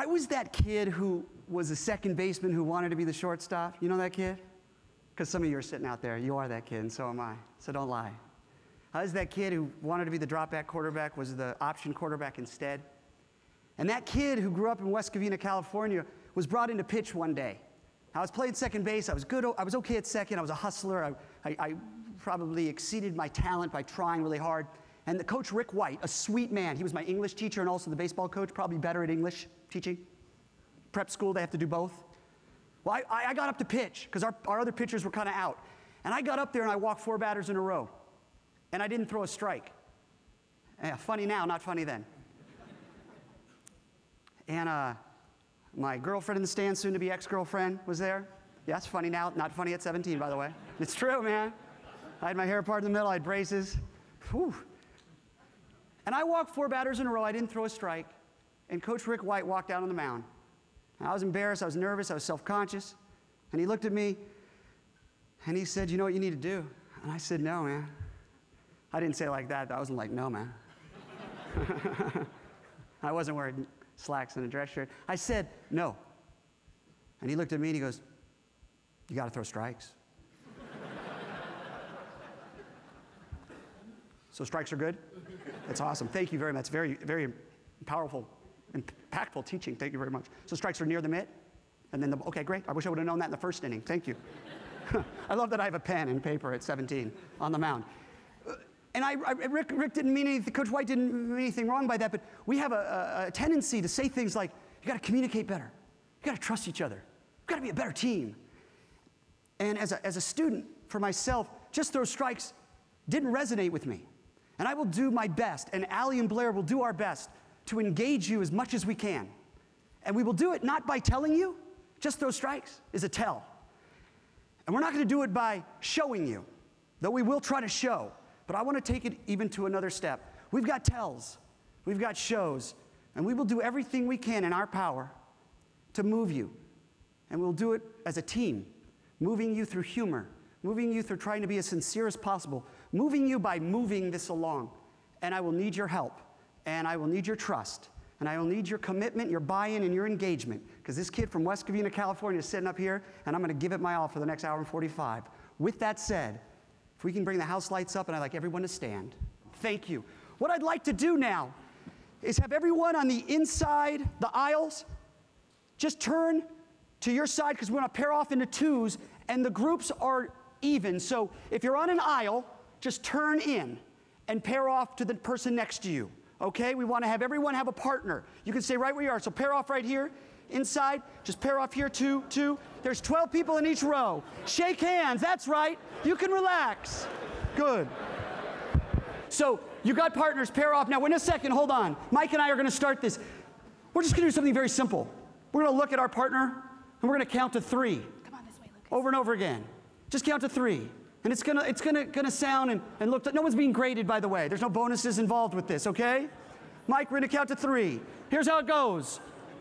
I was that kid who was a second baseman who wanted to be the shortstop. You know that kid? Because some of you are sitting out there. You are that kid, and so am I. So don't lie. I was that kid who wanted to be the drop back quarterback, was the option quarterback instead. And that kid who grew up in West Covina, California, was brought in to pitch one day. I was playing second base. I was good. I was okay at second. I was a hustler. I, I, I probably exceeded my talent by trying really hard. And the coach, Rick White, a sweet man, he was my English teacher and also the baseball coach, probably better at English teaching. Prep school, they have to do both. Well, I, I got up to pitch because our, our other pitchers were kind of out. And I got up there and I walked four batters in a row. And I didn't throw a strike. Yeah, funny now, not funny then. and uh, my girlfriend in the stand, soon to be ex girlfriend, was there. Yes, funny now, not funny at 17, by the way. It's true, man. I had my hair part in the middle, I had braces. Whew. And I walked four batters in a row, I didn't throw a strike. And Coach Rick White walked out on the mound. And I was embarrassed, I was nervous, I was self conscious. And he looked at me and he said, You know what you need to do? And I said, No, man. I didn't say like that. I wasn't like, No, man. I wasn't wearing slacks and a dress shirt. I said, No. And he looked at me and he goes, You got to throw strikes. So strikes are good? That's awesome. Thank you very much. Very, very powerful, impactful teaching. Thank you very much. So strikes are near the mitt? And then the, okay, great. I wish I would have known that in the first inning. Thank you. I love that I have a pen and paper at 17 on the mound. Uh, and I, I, Rick, Rick, didn't mean anything, Coach White didn't mean anything wrong by that, but we have a, a, tendency to say things like, you got to communicate better. You got to trust each other. You got to be a better team. And as a, as a student, for myself, just those strikes didn't resonate with me. And I will do my best, and Allie and Blair will do our best to engage you as much as we can. And we will do it not by telling you, just those strikes is a tell. And we're not going to do it by showing you, though we will try to show. But I want to take it even to another step. We've got tells, we've got shows, and we will do everything we can in our power to move you. And we'll do it as a team, moving you through humor, moving you through trying to be as sincere as possible, moving you by moving this along. And I will need your help, and I will need your trust, and I will need your commitment, your buy in, and your engagement. Because this kid from West Covina, California is sitting up here, and I'm going to give it my all for the next hour and 45. With that said, if we can bring the house lights up, and I'd like everyone to stand. Thank you. What I'd like to do now is have everyone on the inside, the aisles, just turn to your side because we're going to pair off into twos, and the groups are even. So if you're on an aisle, just turn in and pair off to the person next to you. Okay? We want to have everyone have a partner. You can stay right where you are. So pair off right here inside. Just pair off here, two, two. There's 12 people in each row. Shake hands, that's right. You can relax. Good. So you got partners, pair off. Now, in a second, hold on. Mike and I are going to start this. We're just going to do something very simple. We're going to look at our partner and we're going to count to three. Come on this way, Lucas. Over and over again. Just count to three. And it's gonna, it's gonna, gonna sound and, and look, no one's being graded, by the way. There's no bonuses involved with this, okay? Mike, we're gonna count to three. Here's how it goes.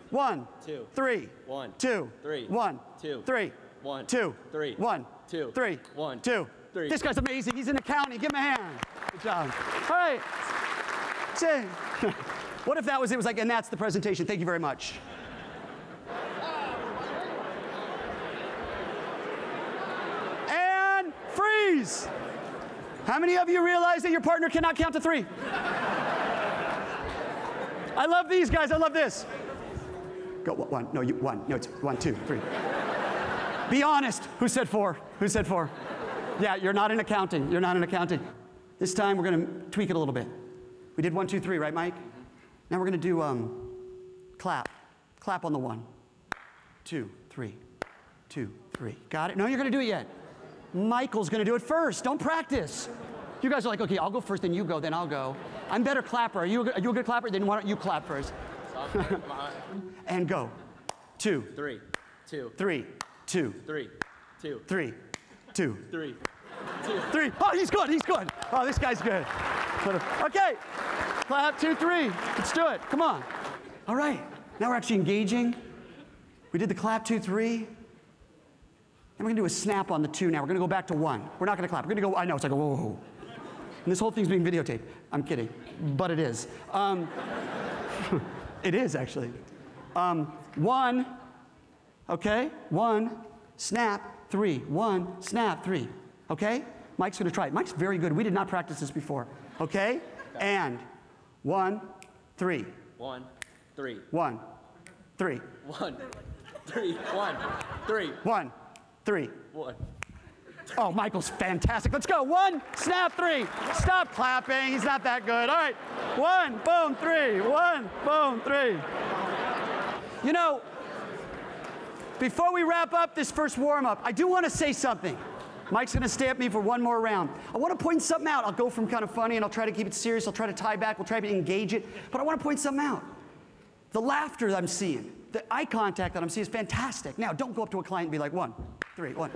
One, two, three, one, two, three, one, two, three, one, two, three, one, two, three, one, two, three. This guy's amazing. He's in accounting. Give him a hand. Good job. All right. What if that was it? Was like, and that's the presentation. Thank you very much. and freeze. How many of you realize that your partner cannot count to three? I love these guys. I love this. Go one. No, you one. No, it's one, two, three. Be honest. Who said four? Who said four? Yeah, you're not in accounting. You're not in accounting. This time we're going to tweak it a little bit. We did one, two, three, right, Mike? Now we're going to do um, clap. Clap on the one. Two, three, two, three. Got it? No, you're going to do it yet. Michael's going to do it first. Don't practice. You guys are like, okay, I'll go first, then you go, then I'll go. I'm better clapper. Are you a good, are you a good clapper? Then why don't you clap first? and go. Two. Three. Two. Three. Two. Three. Two. Three. Two. Three. Two. Three. Oh, he's good. He's good. Oh, this guy's good. Okay. Clap. Two, three. Let's do it. Come on. All right. Now we're actually engaging. We did the clap, two, three. And we're to do a snap on the two now. We're going to go back to one. We're not going to clap. We're to go, I know, it's like, whoa, whoa, whoa. And this whole thing's being videotaped. I'm kidding, but it is. Um, it is, actually. Um, one, okay? One, snap, three. One, snap, three. Okay? Mike's gonna try it. Mike's very good. We did not practice this before. Okay? And one, three. One, three. One, three. One, three. One, three. One, three. One. Oh, Michael's fantastic. Let's go. One, snap, three. Stop clapping. He's not that good. All right. One, boom, three. One, boom, three. You know, before we wrap up this first warm up, I do want to say something. Mike's going to stay at me for one more round. I want to point something out. I'll go from kind of funny and I'll try to keep it serious. I'll try to tie back. We'll try to engage it. But I want to point something out. The laughter that I'm seeing, the eye contact that I'm seeing is fantastic. Now, don't go up to a client and be like, one, three, one.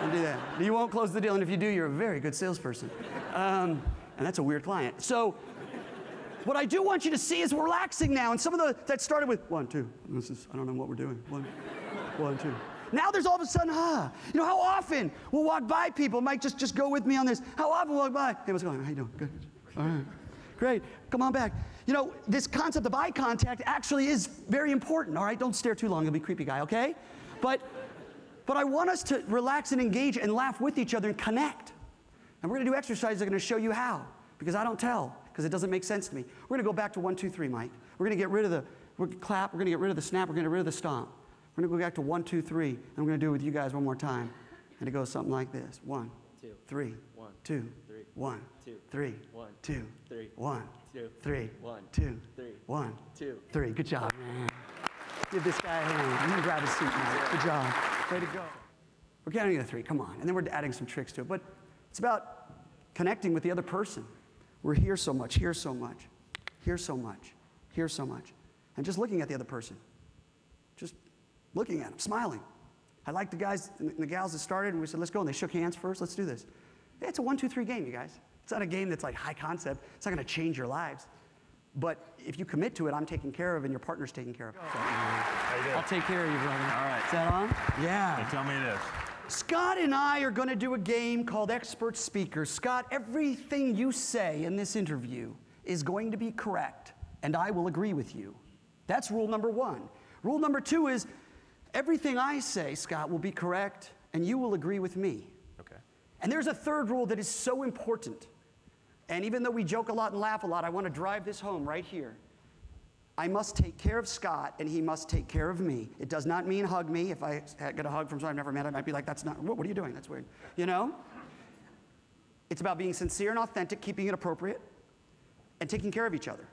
Don't do that. You won't close the deal. And if you do, you're a very good salesperson. Um, and that's a weird client. So, what I do want you to see is we're relaxing now. And some of the that started with one, two. This is I don't know what we're doing. One, one, two. Now there's all of a sudden, ah. You know how often we'll walk by people. Mike, just just go with me on this. How often we'll walk by? Hey, what's going on? How you doing? Good. All right. Great. Come on back. You know, this concept of eye contact actually is very important. All right, don't stare too long. You'll be a creepy guy. Okay? But but I want us to relax and engage and laugh with each other and connect. And we're going to do exercises that are going to show you how, because I don't tell, because it doesn't make sense to me. We're going to go back to one, two, three, Mike. We're going to get rid of the we're clap. We're going to get rid of the snap. We're going to get rid of the stomp. We're going to go back to one, two, three, and we're going to do it with you guys one more time. And it goes something like this: one, Two. three, One. two, Three. one, Two. three, One. two, Three. one, Two. three, One. two, Three. one, Two. three. Good job, man. Give this guy a hand. You can grab his seat now. Good job. Way to go. We're counting to three. Come on. And then we're adding some tricks to it. But it's about connecting with the other person. We're here so much, here so much, here so much, here so much. And just looking at the other person. Just looking at them, smiling. I like the guys and the gals that started, and we said, let's go. And they shook hands first. Let's do this. It's a one, two, three game, you guys. It's not a game that's like high concept. It's not going to change your lives. But if you commit to it, I'm taking care of, and your partner's taking care of. So, How? I'll take care of you, brother. All right. Is that on? Hey, Yeah. tell me this. Scott and I are going to do a game called Expert Speaker. Scott, everything you say in this interview is going to be correct, and I will agree with you. That's rule number one. Rule number two is everything I say, Scott, will be correct, and you will agree with me. Okay. And there's a third rule that is so important. And even though we joke a lot and laugh a lot, I want to drive this home right here. I must take care of Scott, and he must take care of me. It does not mean hug me. If I get a hug from someone I've never met, I might be like, that's not, what, what are you doing? That's weird. You know? It's about being sincere and authentic, keeping it appropriate, and taking care of each other.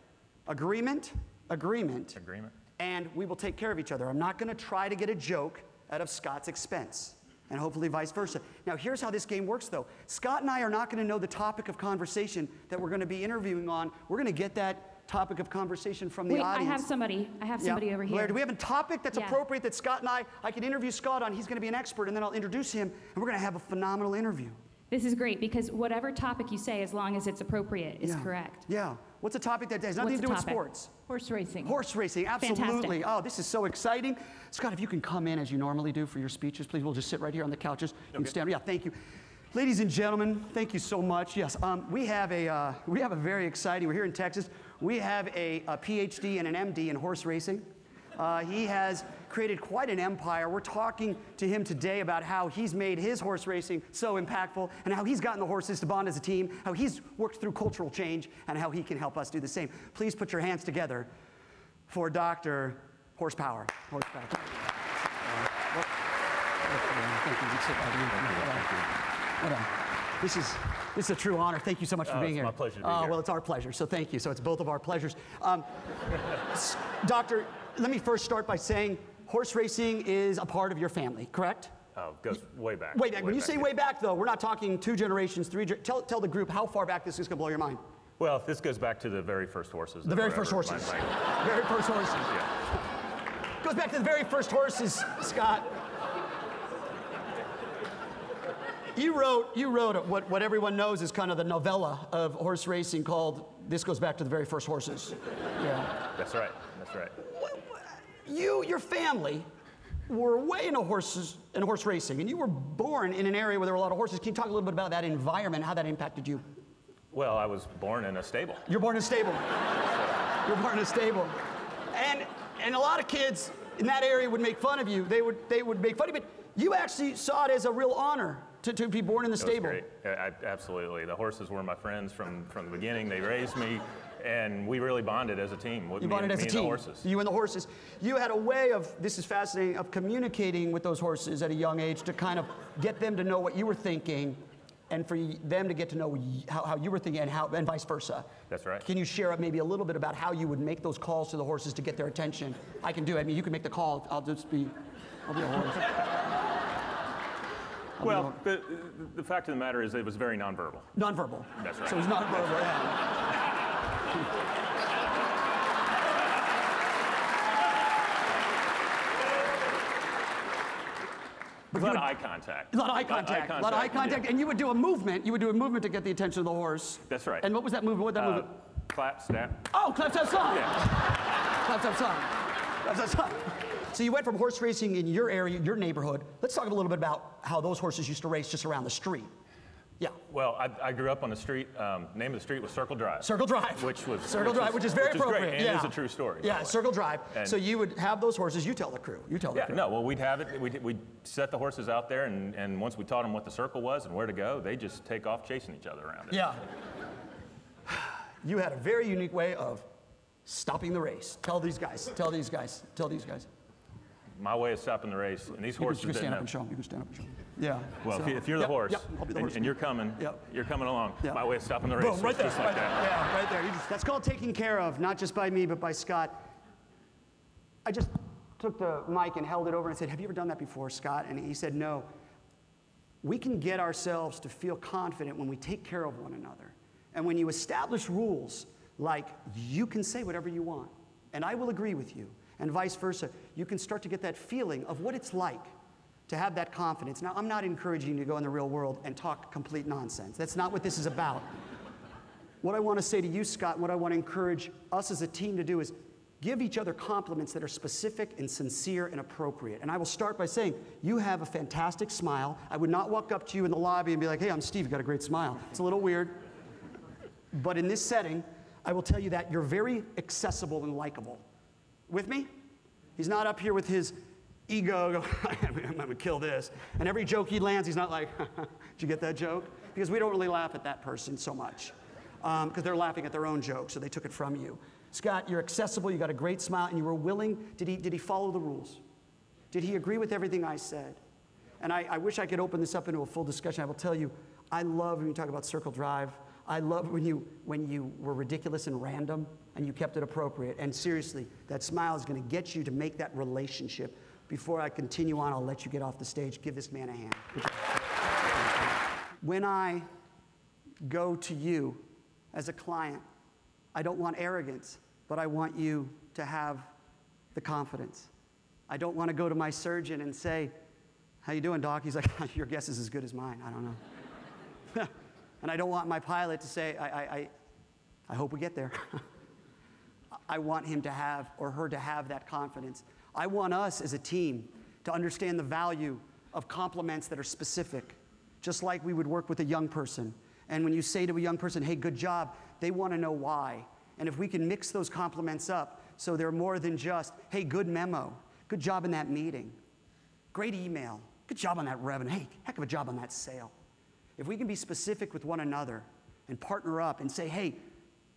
Agreement, agreement, Agreement. and we will take care of each other. I'm not going to try to get a joke out of Scott's expense, and hopefully vice versa. Now, here's how this game works, though. Scott and I are not going to know the topic of conversation that we're going to be interviewing on. We're going to get that topic of conversation from the Wait, I have somebody. I have Yeah. somebody over Blair, here. do we have a topic that's Yeah. appropriate that Scott and I, I can interview Scott on? He's going to be an expert, and then I'll introduce him, and we're going to have a phenomenal interview. This is great because whatever topic you say, as long as it's appropriate, is Yeah. corrto Yeah. What's a topic that has nothing What's to do the with sports? Horse racing. Horse racing, absolutely. Fantastic. Oh, this is so exciting. Scott, if you can come in as you normally do for your speeches, please. We'll just sit right here on the couches. You can stand. Yeah, thank you. Ladies and gentlemen, thank you so much. Yes, um, we have a uh, we have a very exciting. We're here in Texas. We have a, a PhD and an MD in horse racing. Uh, he has created quite an empire. We're talking to him today about how he's made his horse racing so impactful and how he's gotten the horses to bond as a team, how he's worked through cultural change, and how he can help us do the same. Please put your hands together for Dr. Horsepower. Horsepower. Uh, what- Thank you. You can sit right here. What a- This is this is a true honor. Thank you so much for Oh, being it's here. my pleasure to be Oh, here. Well, it's our pleasure. So thank you. So it's both of our pleasures. Um, Doctor, let me first start by saying horse racing is a part of your family, correct? Oh, goes way back. Way back. When you say yeah. way back, though, we're not talking two generations, three. Ge- tell, tell the group how far back this is going to blow your mind. Well, this goes back to the very first horses. The very first horses. Very first horses. Yeah. Goes back to the very first horses, Scott. You wrote, you wrote what, what everyone knows is kind of the novella of horse racing called This Goes Back to the Very First Horses. Yeah. That's right. That's right. You, your family, were way into horses and horse racing, and you were born in an area where there were a lot of horses. Can you talk a little bit about that environment, how that impacted you? Well, I was born in a stable. You're born in a stable. You're born in a stable. And and a lot of kids in that area would make fun of you. They would, they would make fun of you, but you actually saw it as a real honor to, to be born in the It stable. great. I, absolutely. The horses were my friends from, from the beginning. They raised me, and we really bonded as a team. with You me bonded and, as a team. The horses. You and the horses. You had a way of, this is fascinating, of communicating with those horses at a young age to kind of get them to know what you were thinking and for them to get to know how, how you were thinking and, how, and vice versa. That's right. Can you share maybe a little bit about how you would make those calls to the horses to get their attention? I can do it. I mean, you can make the call. I'll just be, I'll be a horse. Well, the, the fact of the matter is, it was very nonverbal. Nonverbal. That's right. So it's nonverbal, yeah. A lot of eye contact. A lot of eye contact. A lot of eye contact. yeah. And you would do a movement. You would do a movement to get the attention of the horse. That's right. And what was that movement? What that Uh, movement? clap, snap. Oh, clap, snap, song. Yeah. Clap, snap, song. Clap, tap, song. So you went from horse racing in your area, your neighborhood. Let's talk a little bit about how those horses used to race just around the street. Yeah. Well, I, I grew up on the street. Um, name of the street was Circle Drive. Circle Drive. Which was Circle which Drive, which is very which appropriate. great, and yeah. it is a true story. Yeah. Circle Drive. And- so you would have those horses. You tell the crew. You tell the Yeah, crew. no, well, we'd have it, we'd, we'd set the horses out there, and, and once we taught them what the circle was and where to go, they just take off chasing each other around it. Yeah. You had a very unique way of stopping the race. Tell these guys. Tell these guys. Tell these guys. My way of stopping the race, and these You can, horses you can stand up know- and show 'em. You can stand up and show 'em. Yeah. Well, if, So- if you're the Yep, horse, yep, I'll be the and, horse. and you're coming, Yep. you're coming along. Yep. My way of stopping the race Boom, right there. just like that. Yeah, right there. Just- that's called taking care of, not just by me, but by Scott. I just took the mic and held it over and said, Have you ever done that before, Scott? And he said, No. We can get ourselves to feel confident when we take care of one another. And when you establish rules like you can say whatever you want, and I will agree with you, and vice versa, you can start to get that feeling of what it's like to have that confidence. Now, I'm not encouraging you to go in the real world and talk complete nonsense. That's not what this is about. What I want to say to you, Scott, what I want to encourage us as a team to do is give each other compliments that are specific and sincere and appropriate. And I will start by saying, you have a fantastic smile. I would not walk up to you in the lobby and be like, hey, I'm Steve, you got a great smile. It's a little weird. But in this setting, I will tell you that you're very accessible and likable. With me? He's not up here with his ego, I'm to kill this. And every joke he lands, he's not like, did you get that joke? Because we don't really laugh at that person so much. Um, because they're laughing at their own joke, so they took it from you. Scott, you're accessible, you got a great smile, and you were willing. Did he, did he follow the rules? Did he agree with everything I said? And I, I wish I could open this up into a full discussion. I will tell you, I love when you talk about Circle Drive. I love when you, when you were ridiculous and random and you kept it appropriate. And seriously, that smile is going to get you to make that relationship. Before I continue on, I'll let you get off the stage. Give this man a hand. When I go to you as a client, I don't want arrogance, but I want you to have the confidence. I don't want to go to my surgeon and say, how you doing, doc? He's like, your guess is as good as mine. I don't know. and I don't want my pilot to say, I, I, I, I hope we get there. I want him to have, or her to have that confidence. I want us as a team to understand the value of compliments that are specific, just like we would work with a young person. And when you say to a young person, hey, good job, they want to know why. And if we can mix those compliments up so they're more than just, hey, good memo, good job in that meeting, great email, good job on that revenue, hey, heck of a job on that sale. If we can be specific with one another and partner up and say, hey,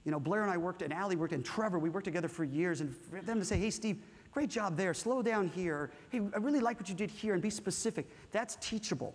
you know, Blair and I worked, and Allie worked, and Trevor, we worked together for years, and for them to say, hey, Steve, great job there, slow down here. Hey, I really like what you did here, and be specific. That's teachable.